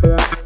Yeah.